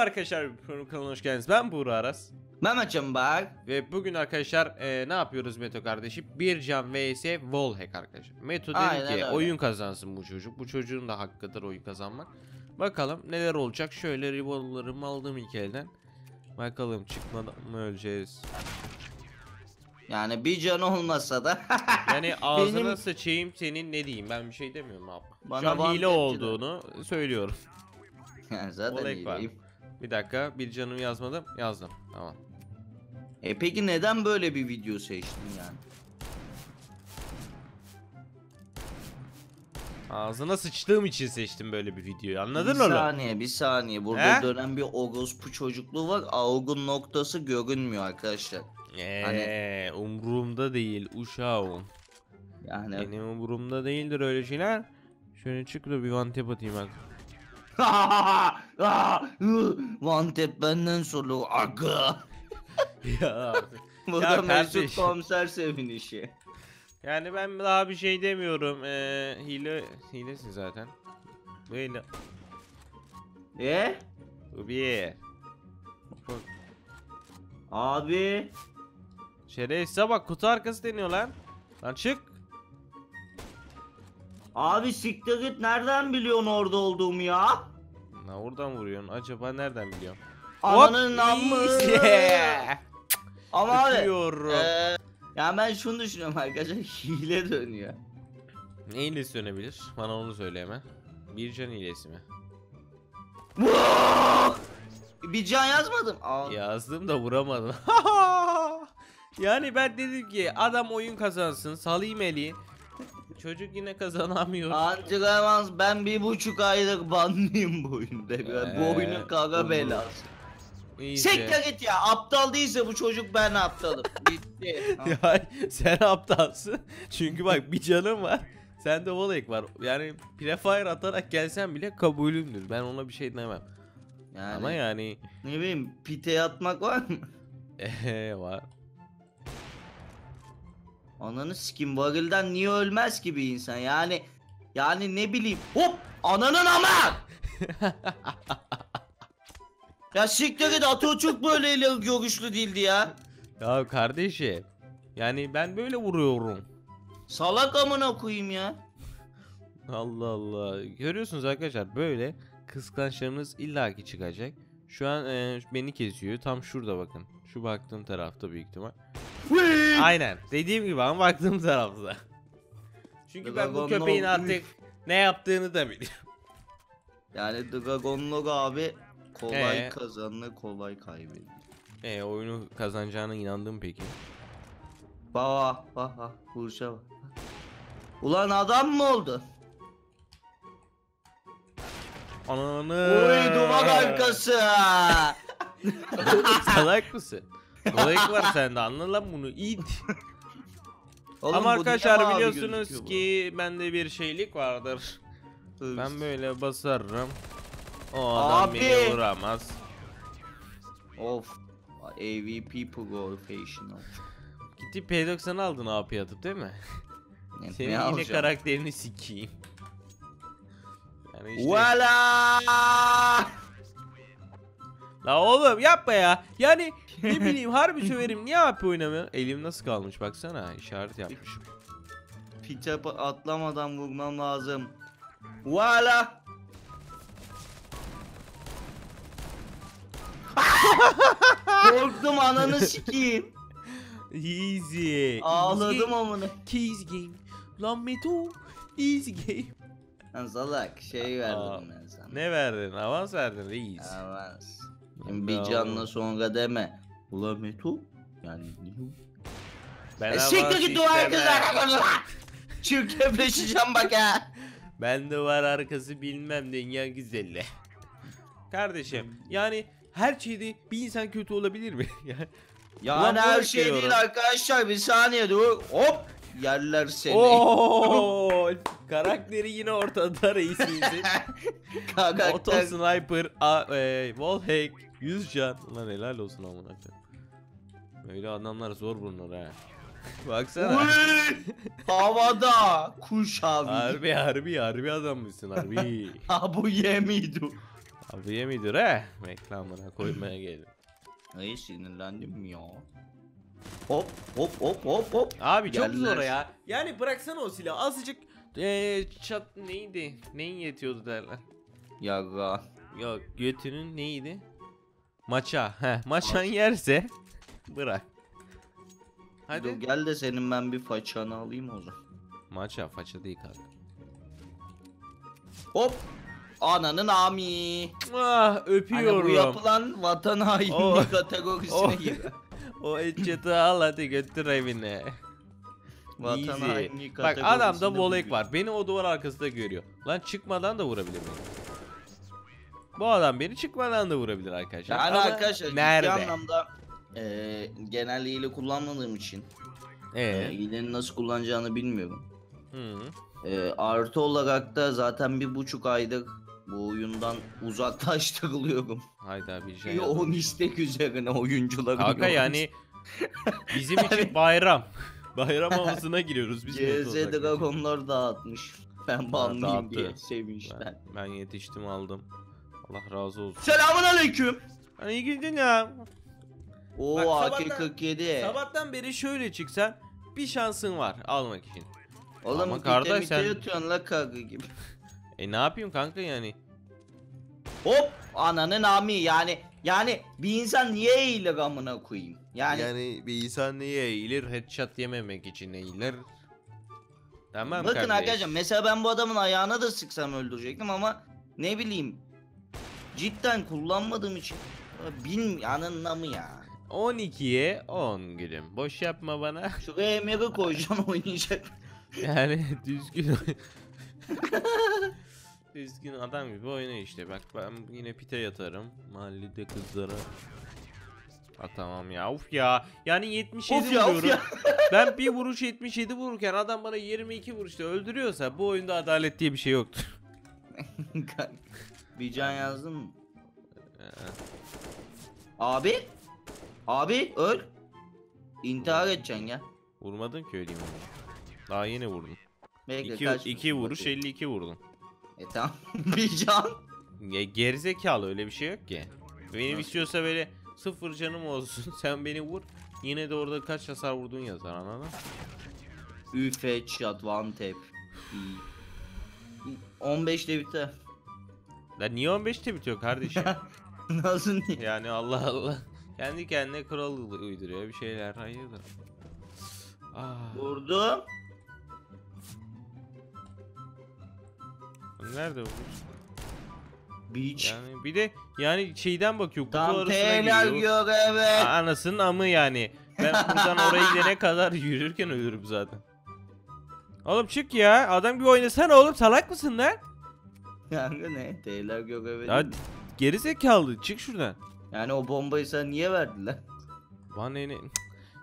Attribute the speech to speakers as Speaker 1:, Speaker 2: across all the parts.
Speaker 1: Merhaba arkadaşlar, Program kanalına hoş geldiniz. Ben Buğra Aras.
Speaker 2: Mehmetcan bak.
Speaker 1: Ve bugün arkadaşlar e, ne yapıyoruz Meto kardeşim? Bir can vs wallhack arkadaşlar. Meto dedi
Speaker 2: Aynen
Speaker 1: ki
Speaker 2: öyle.
Speaker 1: oyun kazansın bu çocuk. Bu çocuğun da hakkıdır oyun kazanmak. Bakalım neler olacak. Şöyle revolver'ımı aldım ilk elden. Bakalım çıkmadan mı öleceğiz?
Speaker 2: Yani bir can olmasa da.
Speaker 1: Yani ağzına
Speaker 2: Benim-
Speaker 1: sıçayım senin ne diyeyim ben bir şey demiyorum abi.
Speaker 2: Bana
Speaker 1: Şu an hile olduğunu söylüyorum.
Speaker 2: yani zaten
Speaker 1: var. Bir dakika bir canımı yazmadım. Yazdım. Tamam.
Speaker 2: E peki neden böyle bir video seçtin yani?
Speaker 1: Ağzına sıçtığım için seçtim böyle bir videoyu. Anladın
Speaker 2: bir
Speaker 1: mı? oğlum?
Speaker 2: saniye bir saniye. Burada
Speaker 1: He?
Speaker 2: dönen bir orospu çocukluğu var. Aug'un noktası görünmüyor arkadaşlar.
Speaker 1: Eee umurumda değil uşağım.
Speaker 2: Yani.
Speaker 1: Benim umurumda değildir öyle şeyler. Şöyle çık da bir tap atayım bak.
Speaker 2: One tap benden sonra aga.
Speaker 1: ya.
Speaker 2: Bu da Mesut
Speaker 1: kardeşim.
Speaker 2: komiser sevinişi.
Speaker 1: Yani ben daha bir şey demiyorum. Ee, hile hilesin zaten. Böyle.
Speaker 2: E?
Speaker 1: Ubiye.
Speaker 2: Abi.
Speaker 1: Şerefsize bak kutu arkası deniyor lan. Lan çık.
Speaker 2: Abi siktir git nereden biliyorsun orada olduğumu ya?
Speaker 1: Na oradan vuruyorsun. Acaba nereden biliyorsun?
Speaker 2: Ananın namı.
Speaker 1: yeah.
Speaker 2: Ama abi.
Speaker 1: Öpüyorum.
Speaker 2: eee, ya ben şunu düşünüyorum arkadaşlar hile dönüyor.
Speaker 1: Ne hilesi dönebilir? Bana onu söyle hemen. Bir can hilesi mi?
Speaker 2: Bir can yazmadım. Aa,
Speaker 1: Yazdım da vuramadım. yani ben dedim ki adam oyun kazansın salayım eli. Çocuk yine kazanamıyor.
Speaker 2: Antrenmans ben bir buçuk aylık banlıyım bu oyunda.
Speaker 1: Ee,
Speaker 2: bu oyunun
Speaker 1: olur.
Speaker 2: belası. Siktir git ya aptal değilse bu çocuk ben aptalım. Bitti.
Speaker 1: ya sen aptalsın. Çünkü bak bir canım var. Sende volek var. Yani prefire atarak gelsen bile kabulümdür. Ben ona bir şey demem.
Speaker 2: yani,
Speaker 1: Ama yani
Speaker 2: ne bileyim pite atmak var mı?
Speaker 1: eee var.
Speaker 2: Ananı sikim varıldan niye ölmez ki bir insan yani yani ne bileyim hop ananın ama ya siktir git Atatürk böyle ileri görüşlü değildi ya
Speaker 1: Ya kardeşim. Yani ben böyle vuruyorum.
Speaker 2: salak amına koyayım ya
Speaker 1: Allah Allah. Görüyorsunuz arkadaşlar böyle kıskançlarınız illaki çıkacak. Şu an e, beni kesiyor. Tam şurada bakın. Şu baktığım tarafta büyük ihtimal. Aynen. Dediğim gibi ama baktığım tarafta. Çünkü ben bu köpeğin artık ne yaptığını da biliyorum.
Speaker 2: yani Dragonlog abi kolay
Speaker 1: Ee?
Speaker 2: kazanır kolay kaybediyor
Speaker 1: E oyunu kazanacağına inandım peki.
Speaker 2: Baba bak bak vuruşa bak Ulan adam mı oldu?
Speaker 1: Ananı.
Speaker 2: Oy duvar arkası.
Speaker 1: Salak mısın? Olayık var sende anla lan bunu it.
Speaker 2: Oğlum
Speaker 1: Ama arkadaşlar biliyorsunuz
Speaker 2: gözüküyor bu?
Speaker 1: ki bende bir şeylik vardır.
Speaker 2: Hırs.
Speaker 1: Ben böyle basarım. O adam
Speaker 2: Abi.
Speaker 1: beni vuramaz.
Speaker 2: Of. AVP professional.
Speaker 1: Gitti P90 aldın AP atıp değil mi? Senin
Speaker 2: ne
Speaker 1: yine
Speaker 2: alacağım?
Speaker 1: karakterini sikeyim. Yani işte...
Speaker 2: Voila!
Speaker 1: La oğlum yapma ya. Yani ne bileyim harbi söverim niye AP oynamıyor? Elim nasıl kalmış baksana işaret yapmışım.
Speaker 2: Pite atlamadan vurmam lazım. Voila! Korktum ananı sikeyim.
Speaker 1: Easy.
Speaker 2: Ağladım amına.
Speaker 1: Keys game. Lan Meto. Easy game.
Speaker 2: Lan salak şey verdim ben sana.
Speaker 1: Ne verdin? Avans verdin reis.
Speaker 2: Avans. Şimdi bir canla sonra deme. Ulan Meto. Yani?
Speaker 1: Ben
Speaker 2: E, siktir git duvar kızlar. Çirkefleşeceğim bak ha.
Speaker 1: Ben de var arkası bilmem dünya güzeli. Kardeşim yani her şeyde bir insan kötü olabilir mi? Yani- Ulan
Speaker 2: her şey
Speaker 1: diyorum.
Speaker 2: değil arkadaşlar bir saniye dur. Hop. Yerler seni.
Speaker 1: Oo! Karakteri yine ortada reisimizin. Auto
Speaker 2: Karakter.
Speaker 1: sniper, a, e, wallhack, 100 can. Ulan helal olsun amına koyayım. Böyle adamlar zor bulunur ha. Baksana.
Speaker 2: Uy! Havada. Kuş abi.
Speaker 1: harbi harbi harbi adam mısın harbi.
Speaker 2: Ha bu yemiydi.
Speaker 1: Abiye midir he? Reklamına koymaya geldim.
Speaker 2: Ay sinirlendim ya. Hop hop hop hop hop.
Speaker 1: Abi çok
Speaker 2: Geldiler.
Speaker 1: zor ya. Yani bıraksana o silahı azıcık eee çat neydi? Neyin yetiyordu derler.
Speaker 2: Yaga.
Speaker 1: Yok götünün neydi? Maça. Heh, maçan yerse bırak.
Speaker 2: Hadi.
Speaker 1: Hadi.
Speaker 2: gel de senin ben bir façanı alayım o zaman.
Speaker 1: Maça faça değil kanka.
Speaker 2: Hop. Ananın ami.
Speaker 1: Ah
Speaker 2: Hani bu
Speaker 1: öpüyorum.
Speaker 2: yapılan vatan hainliği
Speaker 1: O-
Speaker 2: kategorisine
Speaker 1: o-
Speaker 2: giriyor.
Speaker 1: o eçeti al hadi götür evine.
Speaker 2: Vatan
Speaker 1: Easy. Bak adamda
Speaker 2: buluyor.
Speaker 1: var. Beni o duvar arkasında görüyor. Lan çıkmadan da vurabilir beni. Bu adam beni çıkmadan da vurabilir arkadaşlar.
Speaker 2: Yani
Speaker 1: Ama
Speaker 2: arkadaşlar
Speaker 1: nerede?
Speaker 2: anlamda eee genel hile kullanmadığım için
Speaker 1: Ee?
Speaker 2: eee hilenin nasıl kullanacağını bilmiyorum.
Speaker 1: Hı.
Speaker 2: Eee artı olarak da zaten bir buçuk aydır bu oyundan uzaklaştırılıyorum.
Speaker 1: Hayda bir şey.
Speaker 2: Yoğun istek üzerine oyuncuların
Speaker 1: Kanka yani bizim için bayram. Bayram havasına giriyoruz biz.
Speaker 2: CS. Dragonlar dağıtmış. Ben banlıyım diye sevinçten.
Speaker 1: Ben, ben yetiştim aldım. Allah razı olsun.
Speaker 2: Selamun aleyküm.
Speaker 1: Hani iyi girdin ya.
Speaker 2: Oo
Speaker 1: Bak, sabahtan-
Speaker 2: AK-47.
Speaker 1: Sabahtan beri şöyle çıksan bir şansın var almak için.
Speaker 2: Oğlum
Speaker 1: Ama kardeş sen-
Speaker 2: yatıyorsun la kargı gibi.
Speaker 1: E ne yapayım kanka yani?
Speaker 2: Hop ananın ami yani yani bir insan niye eğilir amına koyayım? Yani,
Speaker 1: Yani, bir insan niye eğilir? Headshot yememek için eğilir. Tamam
Speaker 2: bakın
Speaker 1: kardeş.
Speaker 2: arkadaşlar mesela ben bu adamın ayağına da sıksam öldürecektim ama ne bileyim cidden kullanmadığım için bin anın mı ya?
Speaker 1: 12'ye 10 gülüm. Boş yapma bana.
Speaker 2: Şuraya Emir'i koyacaksın oynayacak.
Speaker 1: Yani düzgün Düzgün adam gibi oyna işte. Bak ben yine pite yatarım. Mahallede kızlara atamam ya. Uf ya. Yani 77
Speaker 2: of ya of
Speaker 1: vuruyorum.
Speaker 2: ya.
Speaker 1: Ben bir vuruş 77 vururken adam bana 22 vuruşta öldürüyorsa bu oyunda adalet diye bir şey yoktur.
Speaker 2: bir can yazdın mı?
Speaker 1: Ee,
Speaker 2: Abi? Abi öl. İntihar edeceksin ya.
Speaker 1: Vurmadın ki öleyim onu. Daha yeni vurdum.
Speaker 2: Bekle
Speaker 1: 2
Speaker 2: kaç
Speaker 1: 2
Speaker 2: mısın
Speaker 1: vuruş
Speaker 2: bakayım.
Speaker 1: 52 vurdum.
Speaker 2: E tamam. bir can.
Speaker 1: Ya gerizekalı öyle bir şey yok ki. Benim
Speaker 2: Nasıl?
Speaker 1: istiyorsa böyle sıfır canım olsun sen beni vur. Yine de orada kaç hasar vurdun yazar anladın?
Speaker 2: Üf headshot one tap. İyi. 15'te biter.
Speaker 1: Lan niye 15'te bitiyor kardeşim?
Speaker 2: Nasıl niye?
Speaker 1: yani Allah Allah. Kendi kendine kural uyduruyor bir şeyler hayırdır. Ah,
Speaker 2: Vurdum.
Speaker 1: Nerede bu?
Speaker 2: Beach.
Speaker 1: Yani bir de yani şeyden bakıyor kutu
Speaker 2: Tam
Speaker 1: arasına
Speaker 2: T'ler
Speaker 1: giriyor.
Speaker 2: görevi.
Speaker 1: Anasının amı yani. Ben buradan oraya gidene kadar yürürken ölürüm zaten. Oğlum çık ya. Adam gibi oynasana oğlum. Salak mısın lan?
Speaker 2: Yani ne? T'ler görevi.
Speaker 1: Ya
Speaker 2: değil mi?
Speaker 1: geri zekalı. Çık şuradan.
Speaker 2: Yani o bombayı sana niye verdiler?
Speaker 1: Bana ne? Ya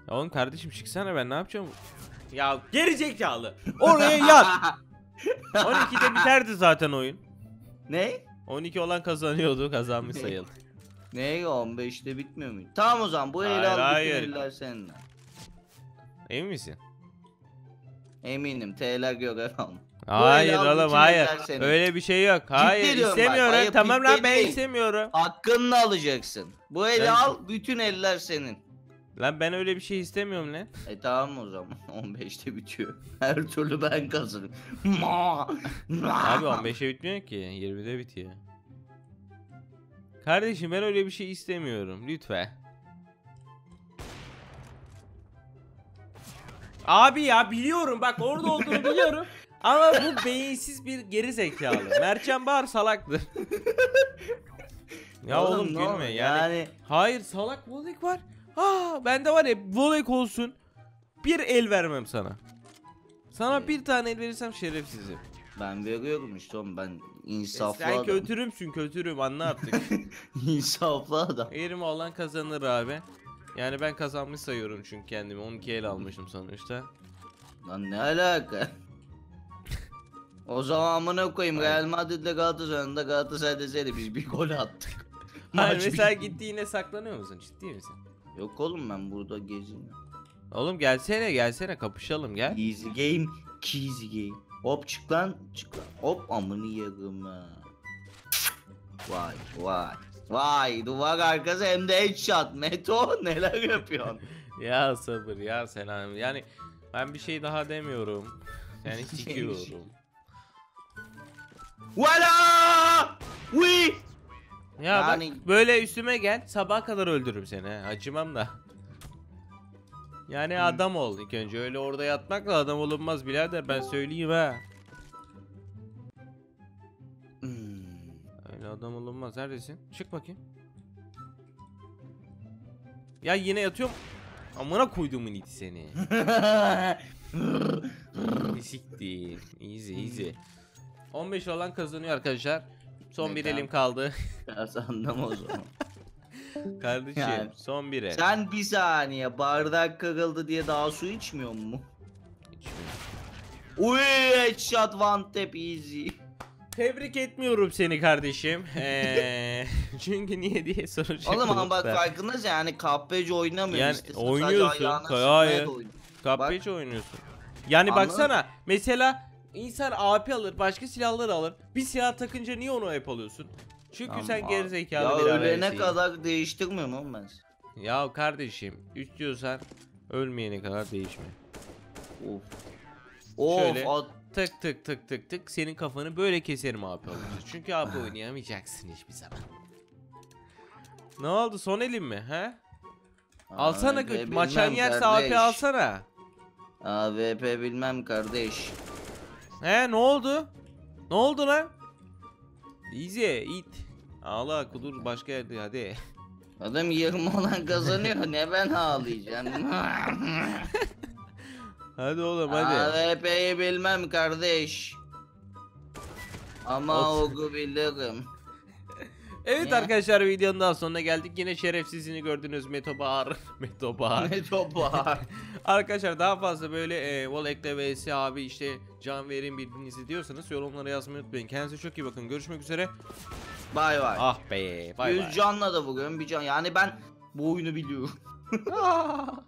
Speaker 1: oğlum kardeşim çıksana ben ne yapacağım? Ya geri zekalı. Oraya yat. 12'de biterdi zaten oyun.
Speaker 2: ne?
Speaker 1: 12 olan kazanıyordu. Kazanmış sayılır.
Speaker 2: Ne 15'te bitmiyor mu? Tamam o zaman bu
Speaker 1: Hayır,
Speaker 2: eli al
Speaker 1: hayır.
Speaker 2: bütün eller seninle.
Speaker 1: Emin misin?
Speaker 2: Eminim T'ler görev alma.
Speaker 1: Hayır
Speaker 2: al,
Speaker 1: oğlum
Speaker 2: bütün
Speaker 1: hayır.
Speaker 2: eller senin.
Speaker 1: Öyle bir şey yok. Hayır
Speaker 2: diyorum bak,
Speaker 1: istemiyorum.
Speaker 2: hayır,
Speaker 1: tamam lan
Speaker 2: ciddi
Speaker 1: ben
Speaker 2: değil.
Speaker 1: istemiyorum.
Speaker 2: Hakkını alacaksın. Bu eli
Speaker 1: Ben-
Speaker 2: al bütün eller senin.
Speaker 1: Lan ben öyle bir şey istemiyorum lan.
Speaker 2: E tamam o zaman 15'te bitiyor. Her türlü ben kazanırım.
Speaker 1: Abi 15'e bitmiyor ki. 20'de bitiyor. Kardeşim ben öyle bir şey istemiyorum. Lütfen. Abi ya biliyorum bak orada olduğunu biliyorum. Ama bu beyinsiz bir geri zekalı. Mertcan Bahar salaktır. ya oğlum,
Speaker 2: ne
Speaker 1: gülme yani.
Speaker 2: yani
Speaker 1: Hayır salak volek var. Aa bende var ya volek olsun. Bir el vermem sana. Sana bir tane el verirsem şerefsizim.
Speaker 2: ben veriyorum işte oğlum ben insaflı
Speaker 1: Sen
Speaker 2: adam.
Speaker 1: kötürümsün kötürüm anla artık.
Speaker 2: insaflı adam.
Speaker 1: Eğrimi olan kazanır abi. Yani ben kazanmış sayıyorum çünkü kendimi. 12 el almışım sonuçta.
Speaker 2: Lan ne alaka? o zaman amına koyayım Real Madrid'le Galatasaray'ın da Galatasaray deseydi biz bir gol attık.
Speaker 1: Hayır
Speaker 2: Maç
Speaker 1: mesela gitti yine saklanıyor musun? Ciddi misin?
Speaker 2: Yok oğlum ben burada geziniyorum.
Speaker 1: Oğlum gelsene gelsene kapışalım gel.
Speaker 2: Easy game, cheesy game. Hop çık lan, çık lan. Hop amını ha. Vay vay. Vay duvar arkası hem de headshot. Meto neler yapıyorsun?
Speaker 1: Ya sabır ya selam. Yani ben bir şey daha demiyorum. Yani sikiyorum.
Speaker 2: Valla! Wi!
Speaker 1: Ya
Speaker 2: Yani-
Speaker 1: bak böyle üstüme gel sabaha kadar öldürürüm seni. he, Acımam da. Yani
Speaker 2: Hı.
Speaker 1: adam ol ilk önce. Öyle orada yatmakla adam olunmaz birader ben söyleyeyim ha.
Speaker 2: Hmm.
Speaker 1: Öyle adam olunmaz. Neredesin? Çık bakayım. Ya yine yatıyorum. Amına koyduğumun iti seni. Siktir. Easy easy. 15 olan kazanıyor arkadaşlar. Son bir elim kaldı.
Speaker 2: ya sandım o zaman.
Speaker 1: Kardeşim
Speaker 2: Yani-
Speaker 1: son bir el.
Speaker 2: Sen bir saniye bardak kırıldı diye daha su içmiyor mu? Uy headshot one tap easy.
Speaker 1: Tebrik etmiyorum seni kardeşim. Ee, çünkü niye diye soracak
Speaker 2: Oğlum ama bak
Speaker 1: olursa.
Speaker 2: yani kahpeci oynamıyor.
Speaker 1: Yani oynuyorsun,
Speaker 2: ayağına
Speaker 1: kay-
Speaker 2: sıkmaya
Speaker 1: hayır. Kapıcı oynuyorsun. Yani
Speaker 2: Anladın
Speaker 1: baksana mesela insan AP alır başka silahlar alır. Bir silah takınca niye onu hep alıyorsun? Çünkü
Speaker 2: Ama-
Speaker 1: sen geri zekalı
Speaker 2: Ya
Speaker 1: bir
Speaker 2: ölene
Speaker 1: ailesisin.
Speaker 2: kadar değiştirmiyorum oğlum ben.
Speaker 1: Ya kardeşim istiyorsan ölmeyene kadar değişme.
Speaker 2: Of. Of
Speaker 1: Şöyle.
Speaker 2: at-
Speaker 1: Tık tık tık tık tık senin kafanı böyle keserim AP olunca. Çünkü AP oynayamayacaksın hiçbir zaman. Ne oldu son elin mi he? Alsana göt maçan yerse
Speaker 2: kardeş.
Speaker 1: AP alsana.
Speaker 2: AWP bilmem kardeş.
Speaker 1: He ne oldu? Ne oldu lan? Easy it. Ağla kudur başka yerde hadi.
Speaker 2: Adam 20 olan kazanıyor ne ben ağlayacağım.
Speaker 1: Hadi oğlum hadi.
Speaker 2: AWP'yi bilmem kardeş. Ama
Speaker 1: Ot.
Speaker 2: oku bilirim.
Speaker 1: Evet
Speaker 2: Ya.
Speaker 1: arkadaşlar videonun daha sonuna geldik. Yine şerefsizini gördünüz Meto Bahar. Meto Bahar.
Speaker 2: ne topu var.
Speaker 1: Arkadaşlar daha fazla böyle e, Wall Ekle vs abi işte can verin birbirinizi diyorsanız yorumlara yazmayı unutmayın. Kendinize çok iyi bakın. Görüşmek üzere.
Speaker 2: Bay bay.
Speaker 1: Ah be. Bay
Speaker 2: 100
Speaker 1: bay.
Speaker 2: canla da vuruyorum bir can. Yani ben bu oyunu biliyorum.